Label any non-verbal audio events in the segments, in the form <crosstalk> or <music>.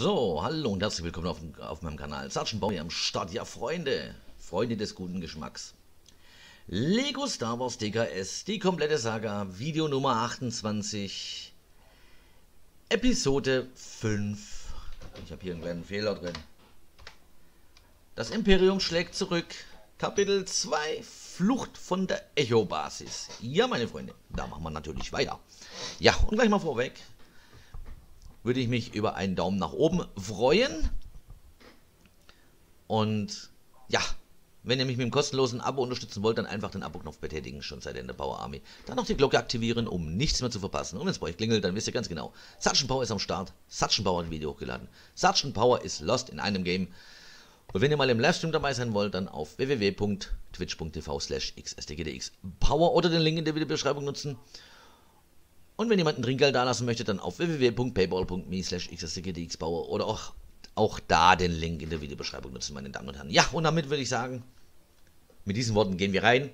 So, hallo und herzlich willkommen auf, auf meinem Kanal. Sergeant Bauer am Start. Ja, Freunde, Freunde des guten Geschmacks. Lego Star Wars DKS, die komplette Saga, Video Nummer 28, Episode 5. Ich habe hier einen kleinen Fehler drin. Das Imperium schlägt zurück. Kapitel 2, Flucht von der Echo-Basis. Ja, meine Freunde, da machen wir natürlich weiter. Ja, und gleich mal vorweg, würde ich mich über einen Daumen nach oben freuen. Und ja, wenn ihr mich mit dem kostenlosen Abo unterstützen wollt, dann einfach den Abo-Knopf betätigen, schon in der Power Army. Dann noch die Glocke aktivieren, um nichts mehr zu verpassen. Und wenn es bei euch klingelt, dann wisst ihr ganz genau, Sergeant Power ist am Start, Sergeant Power hat ein Video hochgeladen. Sergeant Power ist lost in einem Game. Und wenn ihr mal im Livestream dabei sein wollt, dann auf www.twitch.tv slash xsdgdxpower oder den Link in der Videobeschreibung nutzen. Und wenn jemand ein Trinkgeld dalassen möchte, dann auf www.paypal.me slash xsdgdxpower oder auch, auch da den Link in der Videobeschreibung nutzen, meine Damen und Herren. Ja, und damit würde ich sagen, mit diesen Worten gehen wir rein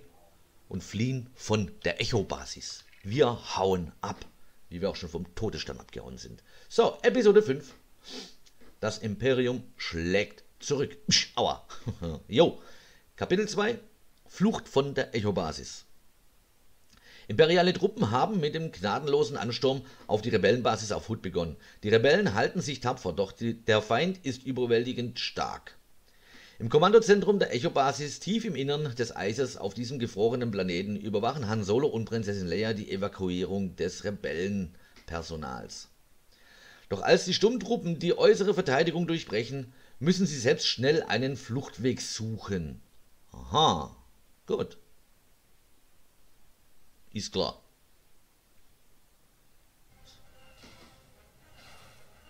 und fliehen von der Echo-Basis. Wir hauen ab, wie wir auch schon vom Todesstern abgehauen sind. So, Episode 5. Das Imperium schlägt zurück. Psch, aua. <laughs> jo. Kapitel 2. Flucht von der Echo-Basis. Imperiale Truppen haben mit dem gnadenlosen Ansturm auf die Rebellenbasis auf Hut begonnen. Die Rebellen halten sich tapfer, doch die, der Feind ist überwältigend stark. Im Kommandozentrum der Echo-Basis, tief im Innern des Eises auf diesem gefrorenen Planeten, überwachen Han Solo und Prinzessin Leia die Evakuierung des Rebellenpersonals. Doch als die Sturmtruppen die äußere Verteidigung durchbrechen, müssen sie selbst schnell einen Fluchtweg suchen. Aha, gut. Ist klar.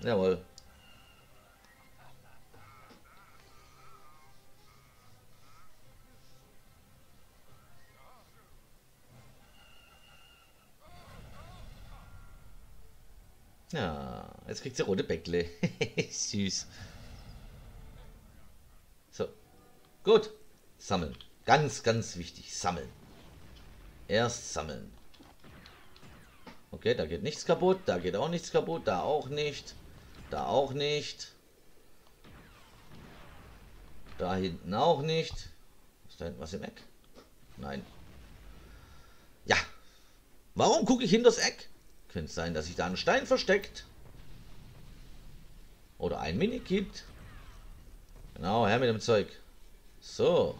Jawohl. Ja, jetzt kriegt sie rote Bäckle. <laughs> Süß. So. Gut. Sammeln. Ganz, ganz wichtig. Sammeln. Erst sammeln. Okay, da geht nichts kaputt. Da geht auch nichts kaputt. Da auch nicht. Da auch nicht. Da hinten auch nicht. Ist da hinten was im Eck? Nein. Ja. Warum gucke ich hinter das Eck? Könnte sein, dass sich da ein Stein versteckt. Oder ein Minikit. Genau, her mit dem Zeug. So.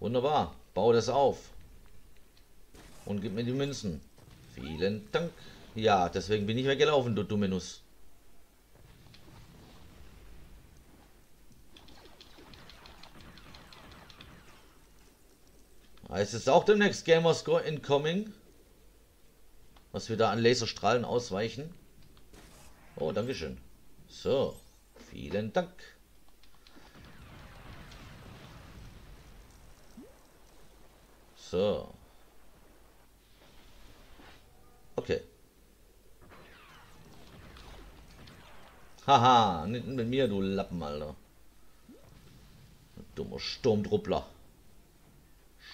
Wunderbar. Bau das auf. Und gib mir die Münzen. Vielen Dank. Ja, deswegen bin ich weggelaufen, du dumme Nuss. Heißt es auch demnächst Gamerscore Incoming? was wir da an Laserstrahlen ausweichen. Oh, Dankeschön. So, vielen Dank. So. Okay. Haha, nicht mit mir, du Lappen, Alter. Dummer Sturmtruppler.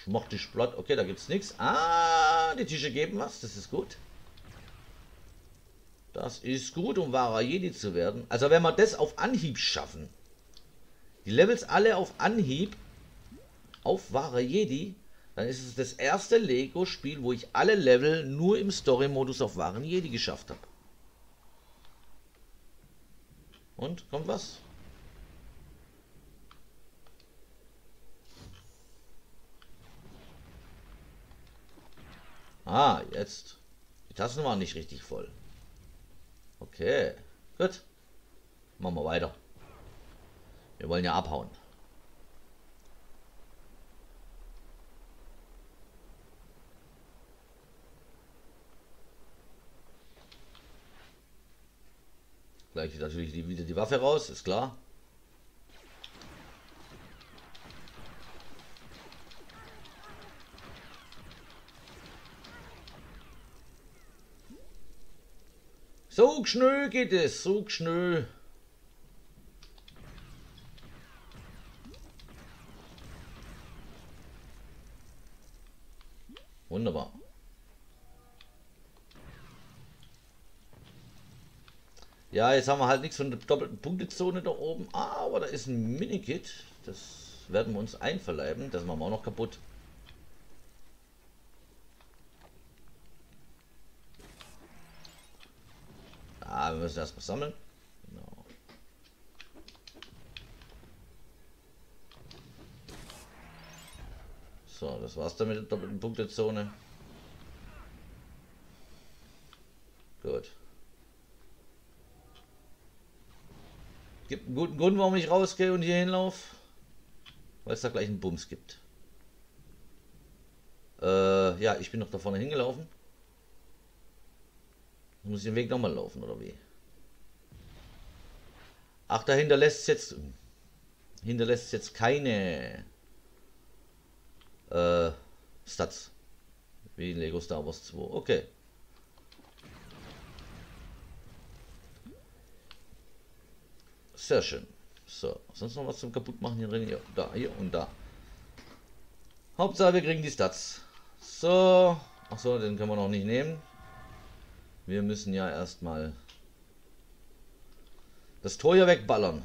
Schmoch dich platt. Okay, da gibt's nichts. Ah, die Tische geben was. Das ist gut. Das ist gut, um wahrer Jedi zu werden. Also wenn wir das auf Anhieb schaffen, die Levels alle auf Anhieb, auf wahrer Jedi, dann ist es das erste Lego-Spiel, wo ich alle Level nur im Story-Modus auf wahren Jedi geschafft habe. Und, kommt was? Ah, jetzt. Die Tassen waren nicht richtig voll. Okay, gut. Machen wir weiter. Wir wollen ja abhauen. Gleich natürlich wieder die Waffe raus, ist klar. So schnell geht es, so schnell. Wunderbar. Ja, jetzt haben wir halt nichts von der doppelten Punktezone da oben. Aber da ist ein Minikit. Das werden wir uns einverleiben. Das machen wir auch noch kaputt. Ah, wir müssen erstmal sammeln. Genau. So, das war's dann mit der doppelten Punktezone. Gut. Gibt einen guten Grund, warum ich rausgehe und hier hinlaufe. Weil es da gleich einen Bums gibt. Äh, ja, ich bin noch da vorne hingelaufen. Muss ich den Weg nochmal laufen, oder wie? Ach, da hinterlässt jetzt hinterlässt jetzt keine äh, Stats. Wie Lego Star Wars 2. Okay. Sehr schön. So, sonst noch was zum kaputtmachen hier drin? Ja, da, hier und da. Hauptsache wir kriegen die Stats. So. Achso, den können wir noch nicht nehmen. Wir müssen ja erstmal das Tor hier wegballern.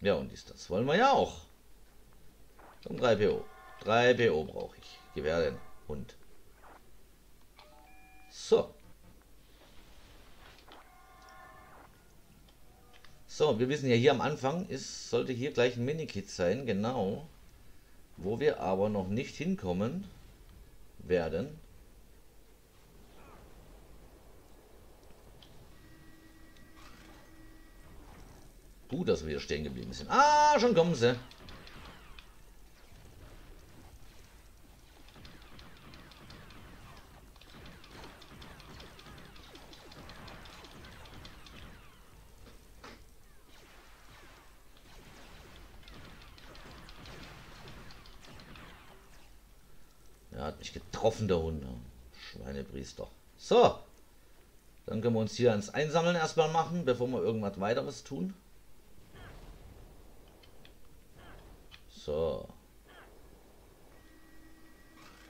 Ja, und ist das wollen wir ja auch. Um 3 PO. 3 PO brauche ich. Gewehr Hund. So. So, wir wissen ja hier am Anfang ist, sollte hier gleich ein Minikit sein, genau. Wo wir aber noch nicht hinkommen werden. Gut, dass wir hier stehen geblieben sind. Ah, schon kommen sie. Er hat mich getroffen, der Hund. Schweinepriester. So. Dann können wir uns hier ans Einsammeln erstmal machen, bevor wir irgendwas weiteres tun. So.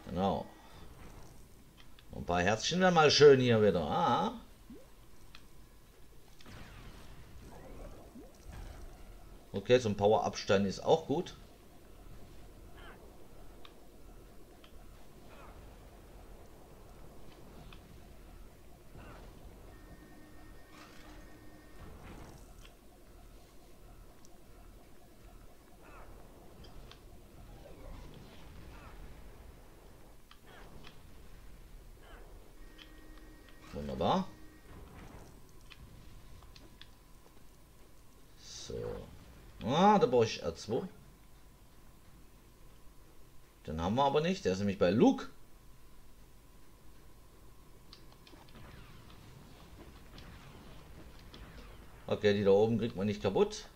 Genau. Ein paar Herzchen wären mal schön hier wieder. Ah. Okay, so ein Power-Abstand ist auch gut. Wunderbar. So. Ah, da brauche ich R2. Den haben wir aber nicht. Der ist nämlich bei Luke. Okay, die da oben kriegt man nicht kaputt.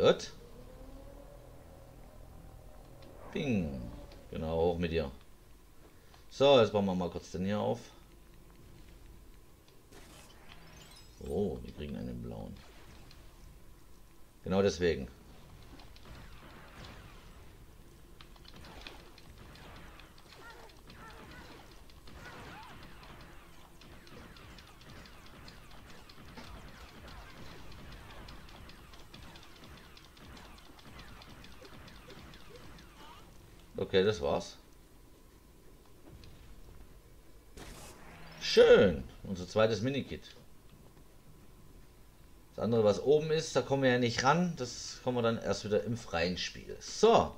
Gut. Ping. Genau, hoch mit dir. So, jetzt bauen wir mal kurz den hier auf. Oh, wir kriegen einen blauen. Genau deswegen. Okay, das war's. Schön. Unser zweites Minikit. Das andere, was oben ist, da kommen wir ja nicht ran. Das kommen wir dann erst wieder im freien Spiel. So.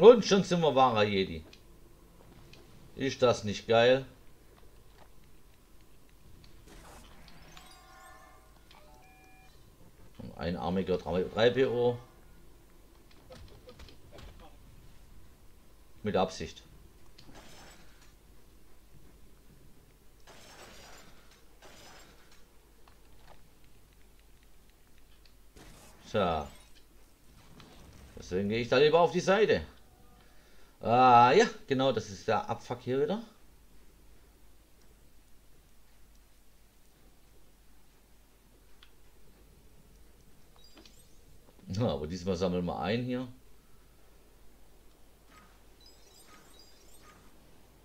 Und schon sind wir wahrer Jedi. Ist das nicht geil? Einarmiger 3PO. Mit Absicht. So. Deswegen gehe ich da lieber auf die Seite. Ah, ja, genau, das ist der Abfuck hier wieder. Ja, aber diesmal sammeln wir ein hier.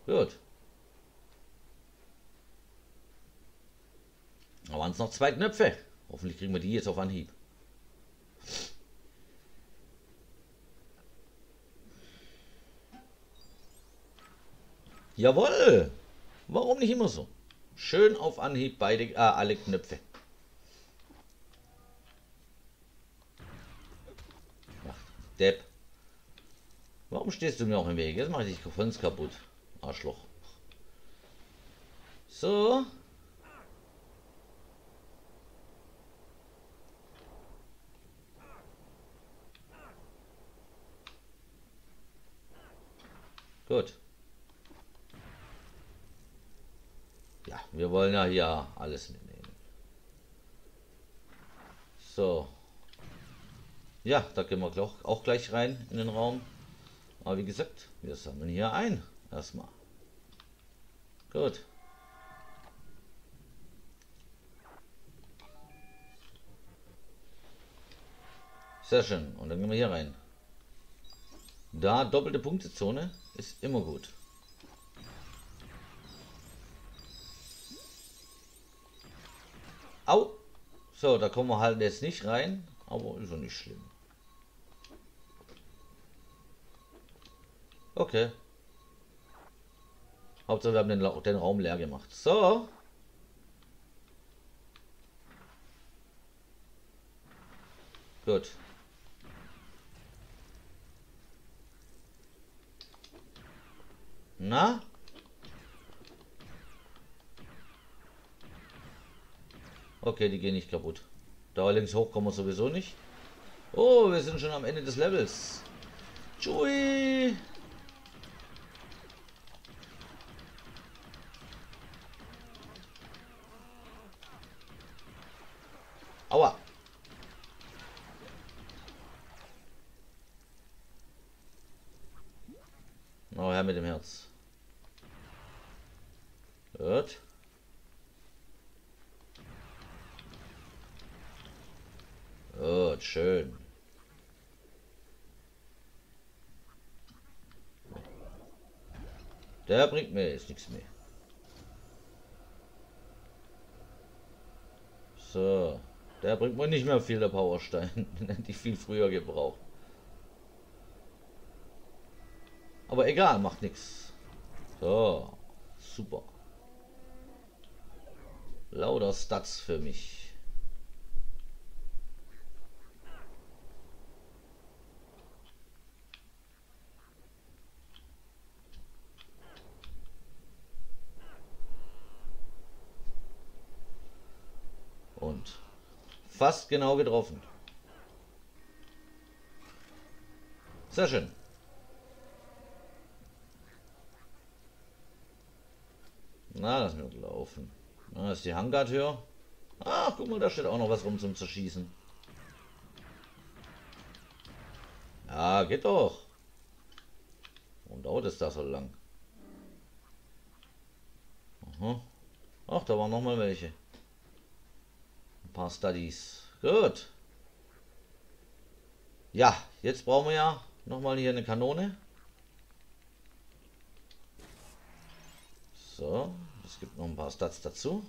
Gut. Da waren es noch zwei Knöpfe. Hoffentlich kriegen wir die jetzt auf Anhieb. Jawohl! Warum nicht immer so? Schön auf Anhieb beide, äh, alle Knöpfe. Ach, Depp. Warum stehst du mir auch im Weg? Jetzt mache ich dich ganz kaputt. Arschloch. So. Gut. Ja, wir wollen ja hier alles mitnehmen. So. Ja, da gehen wir auch gleich rein in den Raum. Aber wie gesagt, wir sammeln hier ein. Erstmal. Gut. Sehr schön. Und dann gehen wir hier rein. Da doppelte Punktezone ist immer gut. Au! So, da kommen wir halt jetzt nicht rein, aber ist doch nicht schlimm. Okay. Hauptsache wir haben den, den Raum leer gemacht. So. Gut. Na? Okay, die gehen nicht kaputt. Da links hoch kommen wir sowieso nicht. Oh, wir sind schon am Ende des Levels. Chui! Aua! Oh, her mit dem Herz. Gut. Gut, schön. Der bringt mir jetzt nichts mehr. So. Der bringt mir nicht mehr viel, der Powerstein. <laughs> Den hätte ich viel früher gebraucht. Aber egal, macht nichts. So. Super. Lauter Stats für mich. Und fast genau getroffen. Sehr schön. Na, lass mir laufen. Da ist die Hangartür. Ach, guck mal, da steht auch noch was rum zum Zerschießen. Ja, geht doch. Und dauert es da so lang? Aha. Ach, da waren noch mal welche paar Studies. Gut. Ja, jetzt brauchen wir ja nochmal hier eine Kanone. So, es gibt noch ein paar Stats dazu.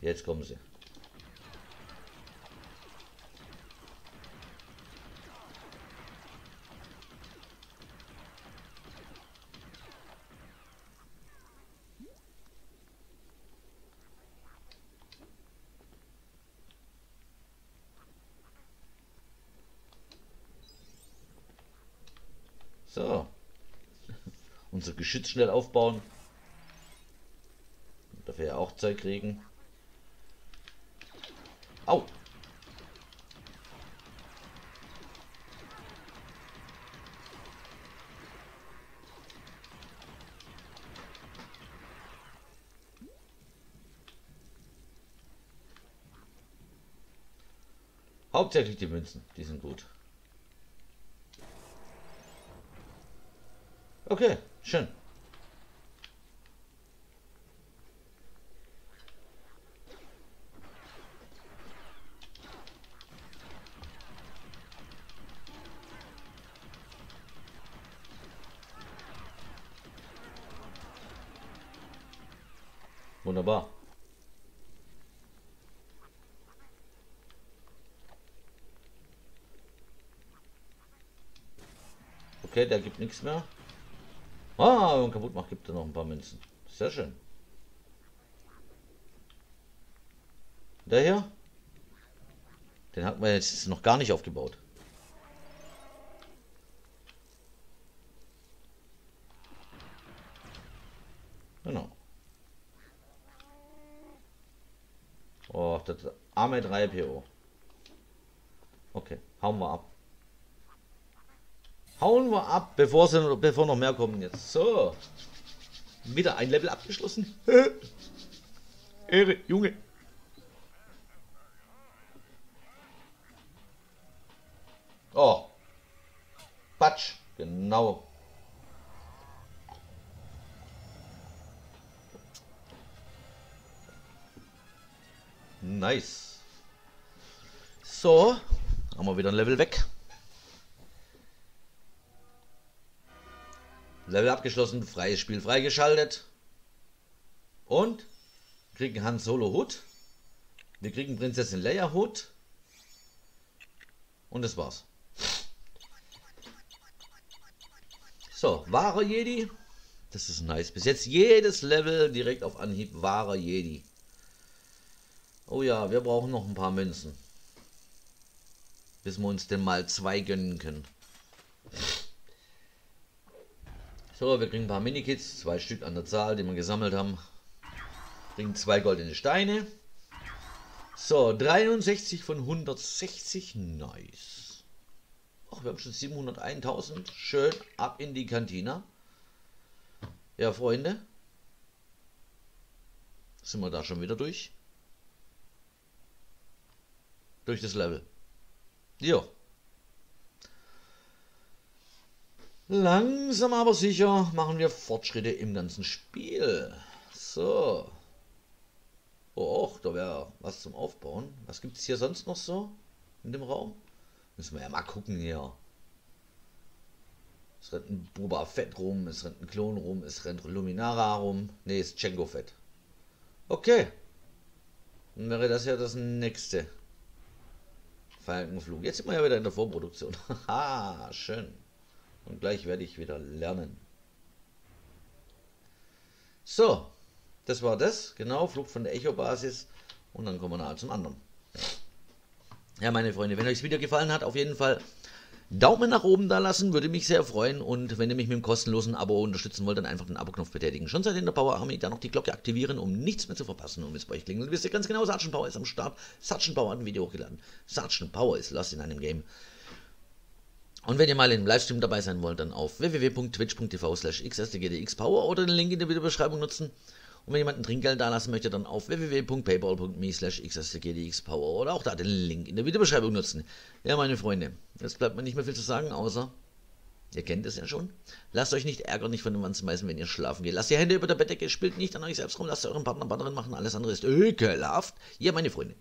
Jetzt kommen sie. So. <laughs> Unser Geschütz schnell aufbauen. Dafür ja auch Zeug kriegen. Au! Hauptsächlich die Münzen, die sind gut. Okay, schön. Wunderbar. Okay, der gibt nichts mehr. Ah, man kaputt macht, gibt er noch ein paar Münzen. Sehr schön. Der hier? Den hat man jetzt noch gar nicht aufgebaut. Genau. Oh, das arme 3 PO. Okay, hauen wir ab. Hauen wir ab, bevor, sie, bevor noch mehr kommen jetzt. So. Wieder ein Level abgeschlossen. <laughs> Ehre, Junge. Oh. Batsch. Genau. Nice. So, haben wir wieder ein Level weg. Level abgeschlossen, freies Spiel freigeschaltet. Und kriegen Han Solo Hut. Wir kriegen Prinzessin Leia Hut. Und das war's. So, wahrer Jedi. Das ist nice. Bis jetzt jedes Level direkt auf Anhieb wahrer Jedi. Oh ja, wir brauchen noch ein paar Münzen. Bis wir uns denn mal zwei gönnen können. So, wir kriegen ein paar Minikits, zwei Stück an der Zahl, die wir gesammelt haben. Kriegen zwei goldene Steine. So, 63 von 160, nice. Ach, wir haben schon 701.000, schön, ab in die Kantina. Ja, Freunde. Sind wir da schon wieder durch? Durch das Level. Jo. Langsam aber sicher machen wir Fortschritte im ganzen Spiel. So. Oh, da wäre was zum Aufbauen. Was gibt es hier sonst noch so in dem Raum? Müssen wir ja mal gucken hier. Es rennt ein Boba Fett rum, es rennt ein Klon rum, es rennt Luminara rum. Ne, ist Django Fett. Okay. Dann wäre das ja das nächste. Falkenflug. Jetzt sind wir ja wieder in der Vorproduktion. <laughs> Haha, schön. Und gleich werde ich wieder lernen. So, das war das. Genau, Flug von der Echo-Basis. Und dann kommen wir nahe zum anderen. Ja, meine Freunde, wenn euch das Video gefallen hat, auf jeden Fall Daumen nach oben da lassen, würde mich sehr freuen. Und wenn ihr mich mit einem kostenlosen Abo unterstützen wollt, dann einfach den Abo-Knopf betätigen. Schon seid ihr in der Power Army, dann noch die Glocke aktivieren, um nichts mehr zu verpassen. Und wenn es bei euch klingelt, wisst ihr ganz genau, Sergeant Power ist am Start. Sergeant Power hat ein Video hochgeladen. Sergeant Power ist lost in einem Game. Und wenn ihr mal im Livestream dabei sein wollt, dann auf www.twitch.tv slash xsdgdxpower oder den Link in der Videobeschreibung nutzen. Und wenn jemand ein Trinkgeld da lassen möchte, dann auf www.paypal.me slash xsdgdxpower oder auch da den Link in der Videobeschreibung nutzen. Ja, meine Freunde, jetzt bleibt mir nicht mehr viel zu sagen, außer, ihr kennt es ja schon, lasst euch nicht ärgern, nicht von den Wand schmeißen, wenn ihr schlafen geht. Lasst die Hände über der Bettdecke, spielt nicht an euch selbst rum, lasst euren Partner, Partnerin machen, alles andere ist ekelhaft. Ja, meine Freunde,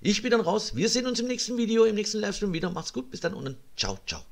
ich bin dann raus, wir sehen uns im nächsten Video, im nächsten Livestream wieder. Macht's gut, bis dann und ciao, ciao.